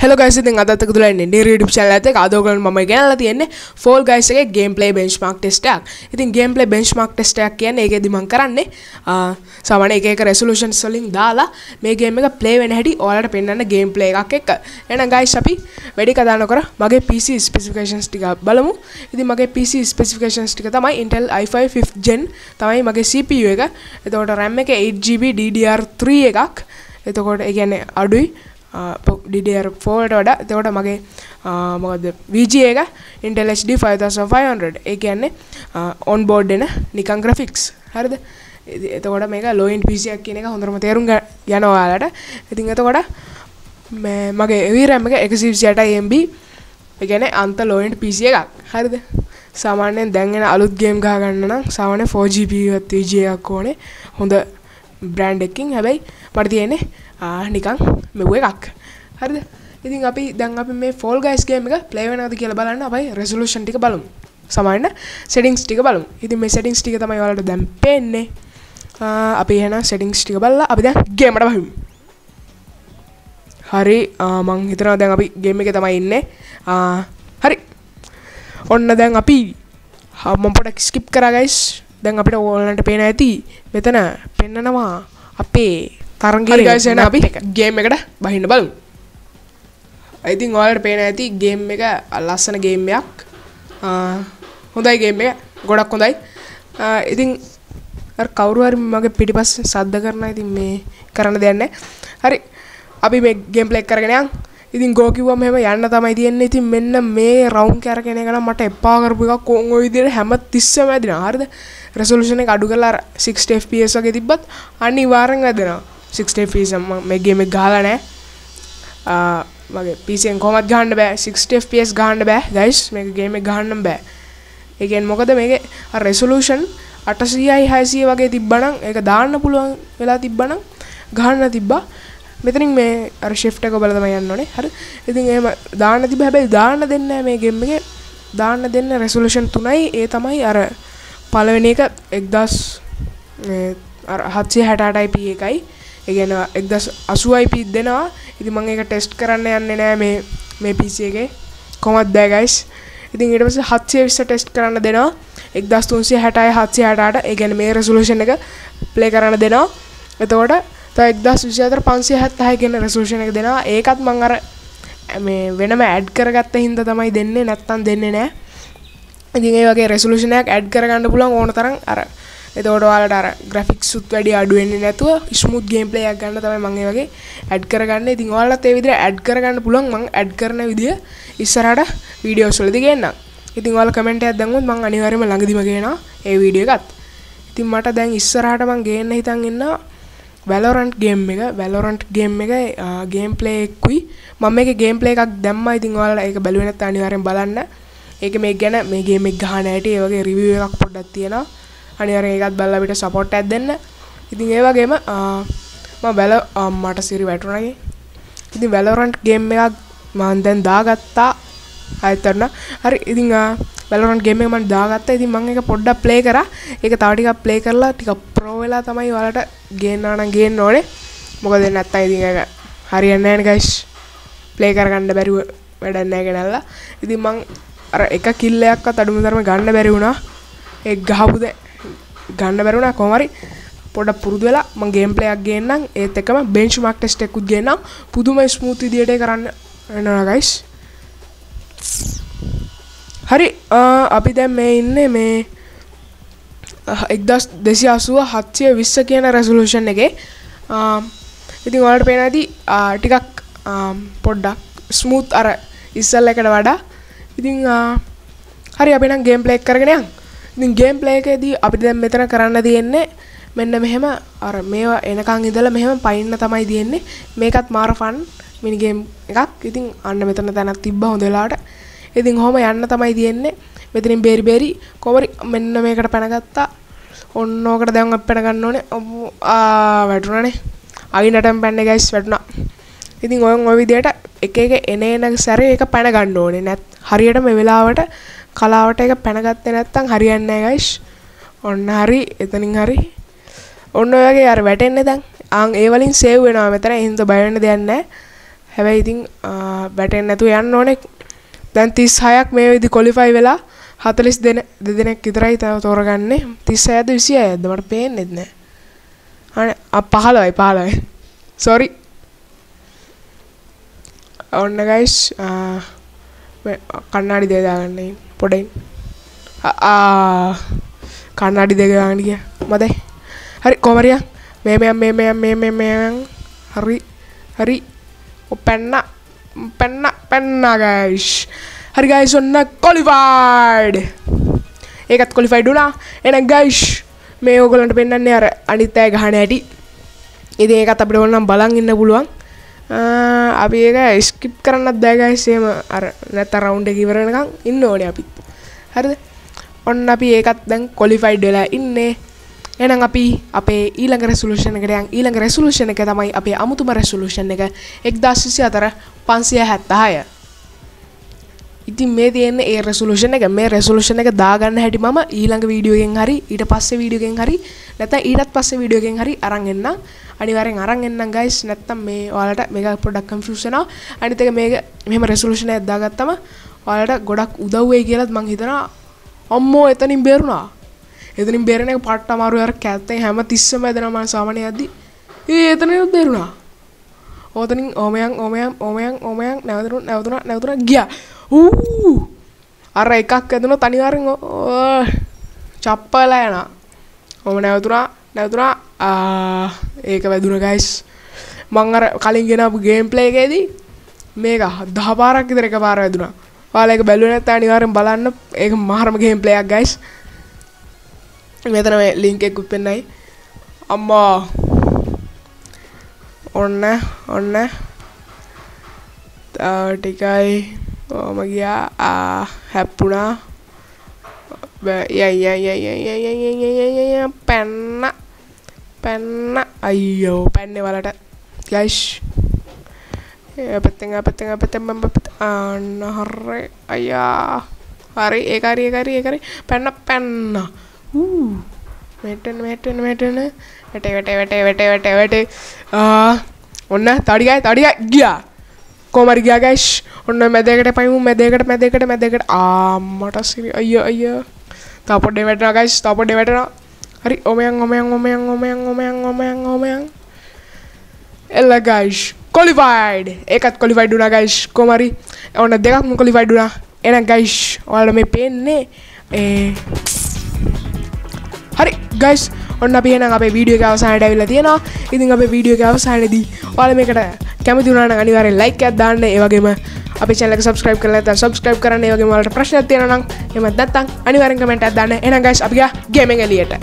හෙල ගයිසිතින් අදත් තුළ නිරඩ චලත අදෝගලන් ම ගැනල තියන්නේ ෆෝල් ගයිසගේ ගේම් පලේ බෙන්ස්මක් ටෙස්ටක් ඉතින් ගේම් පලේ බෙන්ස්මක් ටෙස්ටක් කියන්න ඒක දිමන් කරන්නේ සමන එක රෙසලූෂන් සොලින් දාලා මේ ගේම එක පලේ වෙන හැටි ඕලට පෙන්න්න ගේම් පලේ එකක්. එක් එන ගයිස් අපි වැඩි කදාන කර මගේ පිසි ස්පෙසිෆිකේෂන්ස් ටික බලමු. ඉති මගේ පිසි ස්පෙසිෆිකේෂන්ස් ටික තමයි ඉන්ටල් i5 ජෙන් තමයි මගේ CPU එක. එතකොට රැම් එක 8GB DDR3 එකක්. එතකොට ඒගැන අඩුයි. ඩිඩර් ෆෝල්ට වඩා. එතකොට මගේ මොකද වීජ එක ඉන්ටලස්D 5500 ඒ කියන්නේ ඔන් බෝඩ් එන නිකං ග්‍රෆික්ස් හරිද? එතකොට මේක ලෝයින් පිසියක් කියන එක හොඳරම තේරුම් යනවාලට ඉතින් එතකොට මගේ එවීරම එක එකසිට එම්බ එකන අන්ත ලෝයින්ට පිසිය එකක්. හරිද? සාමාන්‍යයෙන් දැන්ගෙන අලුත් ගේම් ගාගන්න නම් සාමන 4GPවත් විජයක් ඕනේ. හොඳ බ්‍රන්් එකින් හැබැයි පට තියෙන්නේ නිකං මෙව එකක්. හරිද? ඉතින් අපි දැන් අපි මේ ෆෝල් ගයිස්ගේම එක ප්ලේවනද කියල බලන්න. අපයි රෙසලූෂන් ටික බලමු. සමයින්න සෙටිංස් ටික බලමු. ඉතින් මේ සෙටිංස් ටික තමයි වලට දැම් පෙන්නේ. අපි එන සෙටිංස් ටික බල්ල අපි දැන් ගේමට බහිමු හරි. මං හිතනවා දැන් අපි ගේම එක තමයි ඉන්නේ. හරි. ඔන්න දැන් අපි හම පොඩක් ස්කිප් කරගයිස් දැන් අපිට ඕලන්ට පේන ඇති. මෙතන පෙන්නනවා අපේ තරංගිරි ගයිසන අපි ගේම් එකට බහින්න බලමු. ඉතින් ඔයාලට පේන ඇති ගේම් එක ලස්සන ගේම්යක් හොඳයි ගේම් එක. ගොඩක් හොඳයි. ඉතින් කවරුහරි මගේ පිටිපස් සද්ධ කරන ඉතින් මේ කරන්න දෙන්න හරි අපි මේ ගේම් ප්ලෙක් කරගෙනයන් ඉතින් ගෝකිව මෙම යන්න තමයි තියෙන්නේ. ඉතින් මෙන්න මේ රවුන් කැරගෙන කන මට එපා කරපු එකක් කොන් ඔය විදිහට හැම තිස්සම ඇදින හරිද? රෙසොලූෂන් එක අඩු කරලා 60 fps වගේ තිබ්බත් අනිවාර්යෙන් වැදෙනවා 60 fps මේ ගේම එක ගහලා නැහැ මගේ පිසියෙන් කොමත් ගහන්න බෑ. 60 fps ගහන්න බෑ. ගයිස් මේක ගේම එක ගහන්න බෑ. ඒ කියන්නේ මොකද මේකේ රෙසොලූෂන් 800යි 600 වගේ තිබ්බනම් ඒක දාන්න පුළුවන් වෙලා තිබ්බනම් ගහන්න තිබ්බා. මෙතනින් මේ අර ශිෆ්ට එක බල තමයි යන්න ඕනේ. හරි? ඉතින් එහෙම දාන්න තිබ්බ හැබැයි දාන්න දෙන්නේ නැහැ මේ ගේම් එකේ. දාන්න දෙන්න රෙසොලූෂන් 3යි ඒ තමයි අර පළවෙනි එක 1000 අර 768යි p එකයි. ඒ කියන්නේ 1080යි p දෙනවා. ඉතින් මම ඒක ටෙස්ට් කරන්න යන්නේ නැහැ මේ මේ PC එකේ. කොහොමද බෑ ගයිස් ඉතින් ඊට පස්සේ 720 ටෙස්ට් කරන්න දෙනවා. 1360යි 768 ඒ කියන්නේ මේ රෙසොලූෂන් එක ප්ලේ කරන්න දෙනවා. එතකොට එක්දස් විසිතර පන්සිය හැත්තහ කියන රෙසූෂණ එක දෙනවා. ඒකත් මං අර මේ වෙනම ඇඩ් කරගත්ත හින්ද තමයි දෙන්නේ. නැත්තන් දෙන්නේ නෑ. ඉතින් ඒ වගේ රෙසලූෂණයක් ඇඩ් කරගන්න පුලන් ඕන තරම් අර එතකොට ඔයාලට අර ග්‍රෆික්ස් සුත් වැඩි අඩු වෙන්නේ නැතුව ස්මූත් ගේම් ප්ලේ එකක් ගන්න තමයි මම ඒ වගේ ඇඩ් කරගන්න. ඉතින් ඔයාලත් ඒ විදිහට ඇඩ් කරගන්න පුළුවන් මම ඇඩ් කරන විදිය ඉස්සරහට වීඩියෝස් වලදී ගේන්නම්. ඉතින් ඔයාලා කමෙන්ට් එකක් දැම්මොත් මම අනිවාර්යයෙන්ම ළඟදිම ගේනවා ඒ වීඩියෝ එකත්. ඉතින් මට දැන් ඉස්සරහට මම ගේන්න හිතන් ඉන්නවා වැලොරන්ට් ගේම් එක වැලොරන්ට් ගේම් එක ගේම් ප්ලේ එක්කුයි මම මේක ගේම් ප්ලේ එකක් දැම්මා ඉතින් ඔයාලා ඒක බැලුවේ නැත්නම් අනිවාර්යෙන් බලන්න ඒක මේ ගැන මේ ගේම් එක ගහන හැටි ඒ වගේ රිවිව් එකක් පොඩ්ඩක් තියෙනවා අනිවාර්යෙන් ඒකත් බලලා අපිට සපෝට් එකක් දෙන්න. ඉතින් ඒ වගේම මම වැල මට සිරි වැටුණාගේ ඉතින් වැලොරන්ට් ගේම් එකක් මම දැන් දාගත්තා. ආයතරන හරි ඉතින් වැලොරන්ට් ගේම් එක මම දාගත්තා. ඉතින් මම ඒක පොඩ්ඩක් ප්ලේ කරා. ඒක තව ටිකක් ප්ලේ කරලා ටිකක් ප්‍රෝ වෙලා තමයි ඔයාලට ගේන්න නම් ගේන්න ඕනේ. මොකද නැත්තම් ඉතින් ඒක හරියන්නේ නැහැ නේ ගයිස් ප්ලේ කරගන්න බැරිව වැඩක් නැහැ ගෙනල්ලා. ඉතින් මං අර එක කිල්ලයක්වත් අඩුම තරම ගන්න බැරි වුණා. ඒ ගහපුද ගන්න බැරුණා කොහමරි පොඩක් පුරුදු වෙලා මම ගේම් ප්ලේ එකක් ගේන්නම්. ඒත් එක්කම බෙන්ච්මාර්ක් ටෙස්ට් එකකුත් ගේන්නම්. පුදුම ස්මූත් විදියට කරන්න වෙනවා ගයිස් හරි අපි දැන් මේ ඉන්නේ මේ එක්දස් දෙසි අසුව හත්සිය විස්ස කියන රැසලූෂන් එකේ. ඉතින් ඔලට පේන ඇති ටිකක් පොඩ්ඩක් ස්මූත් අර ඉස්සල් එකට වඩා. ඉතිං හරි අපිනම් ගේම් ප්ලේක් කරගෙනයන් ඉතින් ගේම් ප්ලේකේදී අපි දැන් මෙතන කරන්න තියෙන්නේ මෙන්න මෙහෙම අර මේවා එනකං ඉඳලා මෙහෙම පයින්න තමයි තියෙන්නේ. මේකත් මාර ෆන් මිනිගේම් එකක්. ඉතින් අන්න මෙතන තැනක් තිබ්බ හොඳ වෙලාවට ඉතින් ඔහොම යන්න තමයි තියෙන්නේ. මෙතනින් බේරි බේරි කොමරි මෙන්න මේකට පැනගත්තා. ඔන්න ඕකට දැන් අප්පැන ගන්න ඕනේ. ආ වැටුණානේ. අයිනටම පැන්නේ ගයිස් වැටුණා. ඉතින් ඔය ඔය විදියට එක එක එන එන සැරේ එක පැන ගන්න ඕනේ. නැත් හරියට මේ වෙලාවට කලාවට එක පැනගත්තේ නැත්තම් හරියන්නේ නැහැ ගයිස් ඔන්න හරි එතනින් හරි. ඔන්න ඔය වගේ අර වැටෙන්නේ දැන්. ආන් ඒ වලින් සේව් වෙනවා මෙතන. එහෙනම් බය වෙන්න දෙයක් නැහැ. හැබැයි ඉතින් වැටෙන් නැතු යන්න ඕනෙක් දැන් තිස් හයක් මේ විදි කොලිෆයි වෙලා හතලිස් දෙන දෙදෙනෙක් ඉතරයි තව තෝරගන්නේ. තිස් ඇද විසි ඇද මට පේෙන් එත්න අන පහලවයි පහලයි සොරි ඔන්න ගයිස් කන්නාඩි දේදාගන්නයි පොඩයින් කන්නාඩි දෙගාගන්න කිය මදයි හරි කොමරිය මේමයම් මේමයම් මේ මේමයන් හරි හරි පැන්න පැන්න පැන්නගයිශ් හරි ගයිස් ඔන්න කොලිෆයිඩ් ඒකත් කොලිෆයිඩුනා එන ගයිශ් මේ ඕගලන්ට පෙන්න්නන්නේ අර අනිත්තෑ ගහන ඇටි ඉති ඒකත් අපිට ඔන්නම් බලන් ඉන්න පුළුවන් අපි ඒක ස්කිප් කරන්නත් දෑගයිසේම අර නැත රවුන්ඩ කිවරනකම් ඉන්න ඕන අපිත් හරිද? ඔන්න අපි ඒකත් දැන් කොලිෆයිඩ් වෙලා ඉන්නේ. එනම් අපි අපේ ඊළඟ රෙසුලූෂණ එකට යන්. ඊළඟ රෙසුලූෂණ එක තමයි අපේ අමුතුම රෙසුලූෂන් එක. 1024 576 ඉතින් මේ තියෙන්නේ ඒ රෙසුලූෂන් එක. මේ රෙසුලූෂන් එක දාගන්න හැටි මම ඊළඟ වීඩියෝ එකෙන් හරි ඊට පස්සේ වීඩියෝ එකෙන් හරි නැත්නම් ඊටත් පස්සේ වීඩියෝ එකෙන් හරි අරන් එන්නම්. අනිවාර්යෙන් අරන් එන්නම් ගයිස් නැත්නම් මේ ඔයාලට මේක පොඩ්ඩක් කන්ෆියුස් වෙනවා අනිත් එක මේක මෙහෙම රෙසුලූෂන් එකක් දාගත්තම ඔයාලට ගොඩක් උදව් වෙයි කියලාත් මං හිතනවා. අම්මෝ එතනින් බේරුණා. එතනින් බේරෙන එක පට්ට අමාරු අර කැත්තෙන් හැම තිස්සම ඇදෙනවා මම සාමාන්‍ය යද්දි ඒ එතනින් බේරුණා. ඕතනින් ඕමයන් ඕමයන් ඕමයන් ඕමයන් නැවතුණා නැවතුණා නැවතුණා ගියා. ඌ. අර එකක් ඇදුන තනිවාරෙන් චප්පලා යනා. ඔම නැවතුනා නැවතුනා ඒක වැදුන ගයිස් මං අර කලින් ගෙනපු ගේම් ප්ලේ එකේදී මේක දහ පාරක් විතර එක පාර වැදුනා. ඔයාලා ඒක බැලුවේ නැත්නම් අනිවාර්යෙන් බලන්න. ඒක මාරම ගේම් ප්ලේ එකක් ගයිස් මෙතන මේ ලින්ක් එකකුත් පෙන්නයි. අම්මා. ඔන්න ඔන්න. ටිකයි. ඕම ගියා හැප්පුණා පැන්න පැන්න අයියෝ පැන්නේ වලට ගයිෂ් පැත්තෙන් පැත්තෙන් පැත්තෙන් අන්න හරි අයියා හරි ඒකරි ඒකරි ඒකරි පැන්න පැන්න මෙටන මෙටන මෙටන වැට වැට වැට වැට වැට වැට ඔන්න තඩිගයි තඩිය ගියා කොමරි ගියා ගයිස් ඔන්න මැදකට පයිමු මැදකට මැදකට මැදකට. ආම්මට සිරි අයිය අයිය. තා පොඩ්ඩේ වැටෙනවා ගයිස් තා පොඩ්ඩේ වැටෙනවා. හරි ඔමයන් ඔමයන් ඔමයන් ඔමයන් ඔමයන් ඔමයන් ඔමයන්. එල්ල ගයිස් කොලිෆයිඩ් ඒකත් කොලිෆයිඩ් වුණා ගයිස් කොමරි ඔන්න දෙකක්ම කොලිෆයිඩ් වුණා. එහෙනම් ගයිස් ඔයාලට මේ පේන්නේ ඒ හරි ගයිස් ඔන්න අපි එහෙනම් අපේ වීඩියෝ එක අවසානයට ඇවිල්ලා තියෙනවා. ඉතින් අපේ වීඩියෝ එක අවසානයේදී ඔයාලා මේකට කැමති වුණා නම් අනිවාර්යෙන් ලයික් එකක් දාන්න. ඒ වගේම අපේ channel එක subscribe කරලා නැත්නම් subscribe කරන්න. ඒ වගේම ඔයාලට ප්‍රශ්නයක් තියෙනවා නම් එහෙම නැත්නම් අනිවාර්යෙන් කමෙන්ට් එකක් දාන්න. එහෙනම් guys අපි ගියා ගේමින් එලියට.